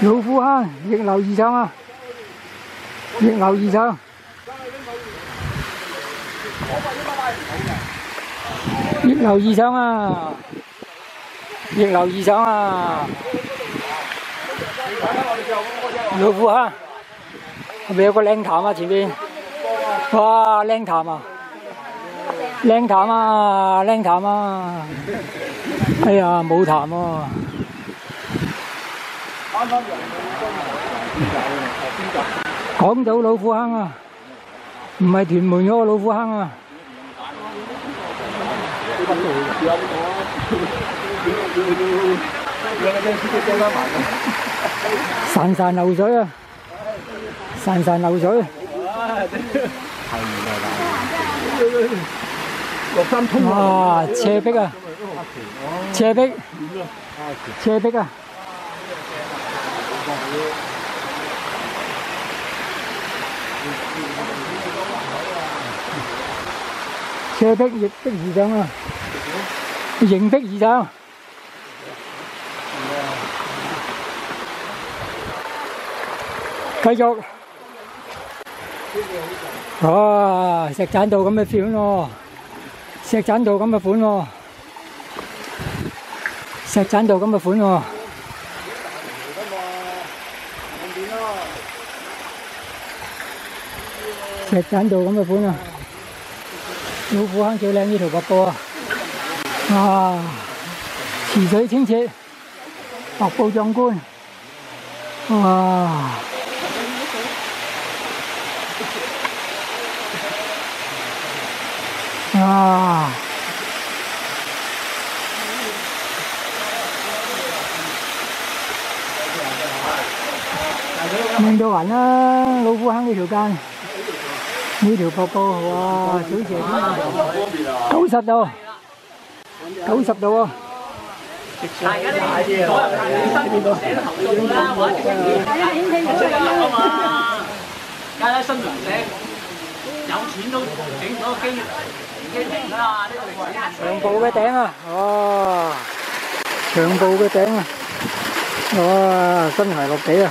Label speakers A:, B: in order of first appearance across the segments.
A: 老虎坑逆流而上啊！逆流而上，逆流而上啊！逆流而上啊！老虎坑係咪有個靚潭啊？前面，哇，靚潭啊！靚潭啊，靚潭啊！哎呀，冇潭喎、港岛老虎坑啊，唔系屯门嗰个老虎坑啊！潺潺流水啊！潺潺流水，哇！斜壁啊！斜壁，斜壁啊！ xe thích dịch thích gì đâu mà. Dính thích gì đâu cái chỗ À, sẽ chán đồ cái mấy phiếu nó sẽ chán đồ cái mấy phiếu nó sẽ chán đồ cái mấy phiếu nó 石栈道咁嘅款啊！老虎坑最靓呢条瀑布啊！哇！池水清澈，瀑布壮观，哇！啊！ 민족 아니야 로고 한개 조간 미료 보고 와 주제 cấu sập đâu cấu sập đâu trường
B: phụ cái tiếng à. Trường phụ cái tiếng à. Xin hỏi một tỷ à.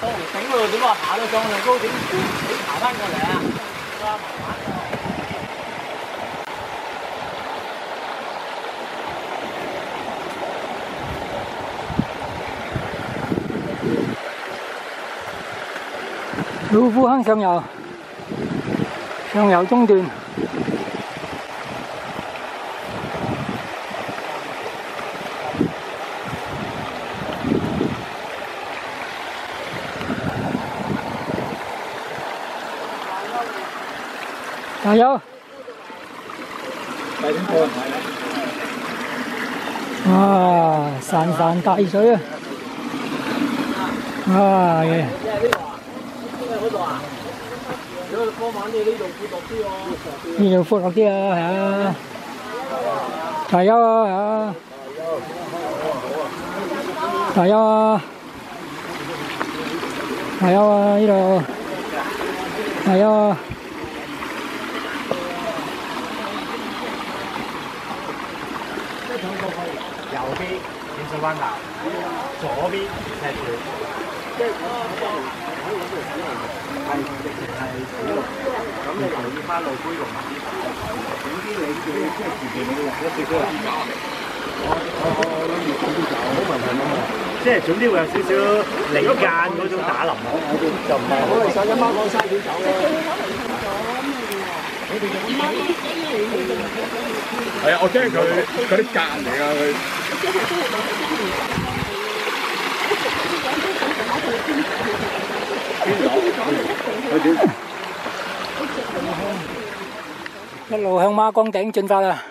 B: 路，爬？你爬翻啊？
A: 老虎坑上游，上游中段。
B: vào vô. À
A: sàn sàn tại rồi à yeah. đi đâu phút kia hả? Trời ơi hả? Trời ơi trời ơi đi đâu trời ơi
C: 右边淺水湾道，左邊石柱，係係。咁你留意翻路邊嗰啲总，總之你要即你地要留意啲。哦哦，咁要留意下，好問下你。即係總之會有少少離間嗰種打淋喎，就唔係。我哋上一班講曬點走啦。系啊，我惊佢嗰啲间嚟㗎佢。
A: 一路向孖岗顶进发啦！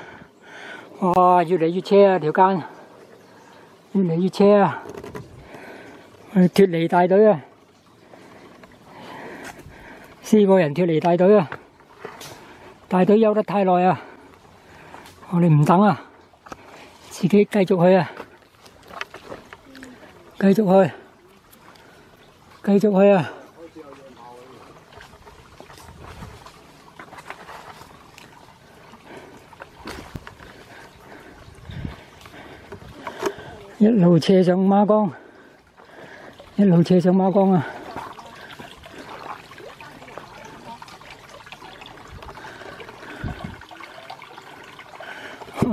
A: 哇，越嚟越车啊条间，越嚟越车啊！ 脱离大队啊！四个人脱离大队啊！ 大隊休得太耐啊！我哋唔等啊，自己繼續去啊！繼續去，繼續去啊！一路斜上孖江，一路斜上孖江啊！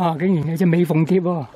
A: 哇！竟然有只美凤蝶喎！